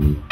Mm-hmm.